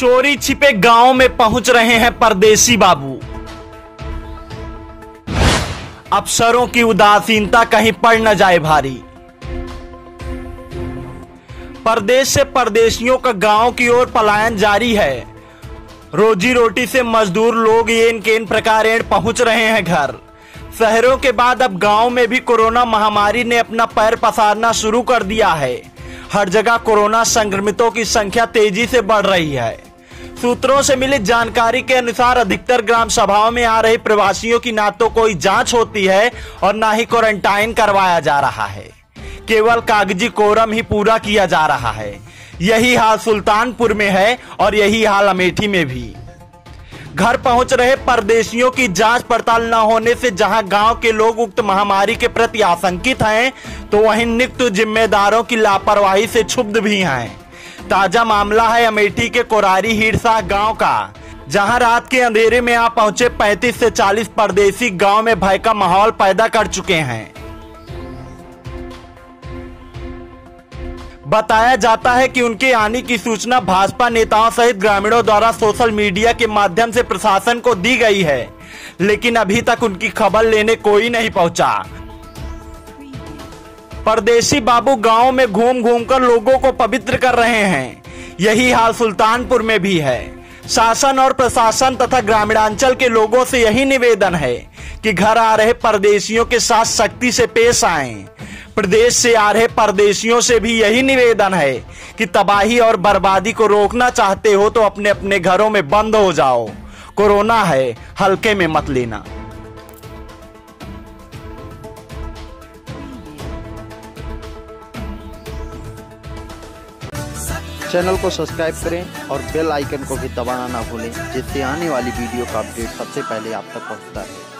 चोरी छिपे गाँव में पहुँच रहे हैं परदेसी बाबू। अफसरों की उदासीनता कहीं पड़ न जाए भारी। परदेश से परदेशियों का गाँव की ओर पलायन जारी है। रोजी रोटी से मजदूर लोग ये इन के इन प्रकार पहुँच रहे हैं घर। शहरों के बाद अब गाँव में भी कोरोना महामारी ने अपना पैर पसारना शुरू कर दिया है। हर जगह कोरोना संक्रमितों की संख्या तेज़ी से बढ़ रही है। सूत्रों से मिली जानकारी के अनुसार अधिकतर ग्राम सभाओं में आ रहे प्रवासियों की ना तो कोई जाँच होती है और ना ही क्वारंटाइन करवाया जा रहा है। केवल कागज़ी कोरम ही पूरा किया जा रहा है। यही हाल सुल्तानपुर में है और यही हाल अमेठी में भी। घर पहुँच रहे परदेशियों की जाँच पड़ताल न होने से जहाँ गाँव के लोग उक्त महामारी के प्रति आशंकित हैं तो वहीं नियुक्त जिम्मेदारों की लापरवाही से क्षुब्ध भी हैं। ताज़ा मामला है अमेठी के कोरारी हिरसा गाँव का, जहाँ रात के अंधेरे में आ पहुँचे 35 से 40 परदेसी गाँव में भय का माहौल पैदा कर चुके हैं। बताया जाता है कि उनके आने की सूचना भाजपा नेताओं सहित ग्रामीणों द्वारा सोशल मीडिया के माध्यम से प्रशासन को दी गई है, लेकिन अभी तक उनकी खबर लेने कोई नहीं पहुँचा। परदेसी बाबू गाँव में घूम घूम कर लोगों को पवित्र कर रहे हैं। यही हाल सुल्तानपुर में भी है। शासन और प्रशासन तथा ग्रामीणांचल के लोगों से यही निवेदन है कि घर आ रहे परदेशियों के साथ सख्ती से पेश आए। प्रदेश से आ रहे परदेशियों से भी यही निवेदन है कि तबाही और बर्बादी को रोकना चाहते हो तो अपने अपने घरों में बंद हो जाओ। कोरोना है, हल्के में मत लेना। चैनल को सब्सक्राइब करें और बेल आइकन को भी दबाना ना भूलें, जिससे आने वाली वीडियो का अपडेट सबसे पहले आप तक पहुँचता है